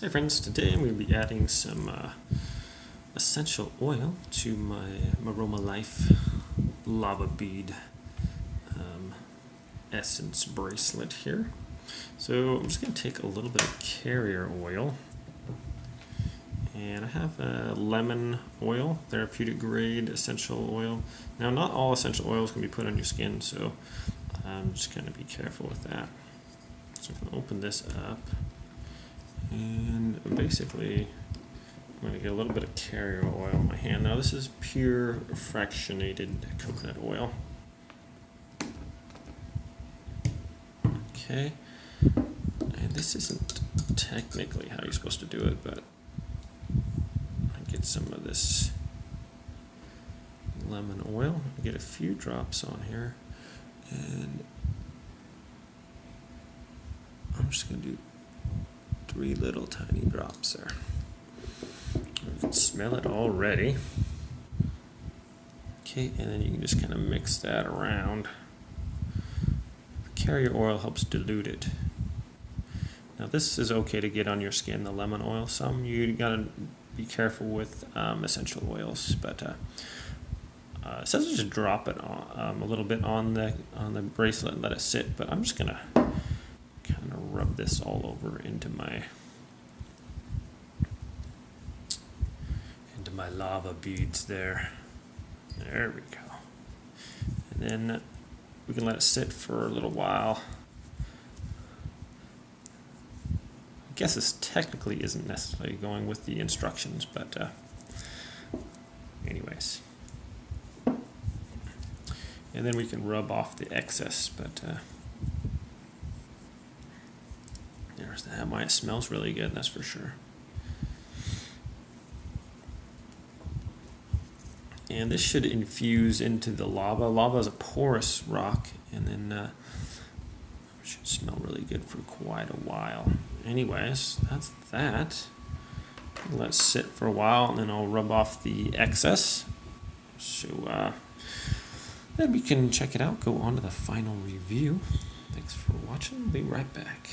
Hey friends, today I'm going to be adding some uh, essential oil to my Maroma Life lava bead um, essence bracelet here. So I'm just going to take a little bit of carrier oil and I have a lemon oil, therapeutic grade essential oil. Now not all essential oils can be put on your skin so I'm just going to be careful with that. So I'm going to open this up. And basically, I'm going to get a little bit of carrier oil in my hand. Now this is pure fractionated coconut oil. Okay, and this isn't technically how you're supposed to do it, but I get some of this lemon oil. I get a few drops on here, and I'm just going to do three little tiny drops there. You can smell it already. Okay, and then you can just kind of mix that around. The carrier oil helps dilute it. Now this is okay to get on your skin, the lemon oil. Some you gotta be careful with um, essential oils, but uh, uh, it says just drop it on, um, a little bit on the on the bracelet and let it sit. But I'm just gonna kind of rub this all over into my into my lava beads there. There we go. And then we can let it sit for a little while. I guess this technically isn't necessarily going with the instructions, but uh, anyways. And then we can rub off the excess, but uh, That. Why it smells really good, that's for sure. And this should infuse into the lava. Lava is a porous rock, and then uh, should smell really good for quite a while. Anyways, that's that. Let's sit for a while, and then I'll rub off the excess. So uh, then we can check it out. Go on to the final review. Thanks for watching. Be right back.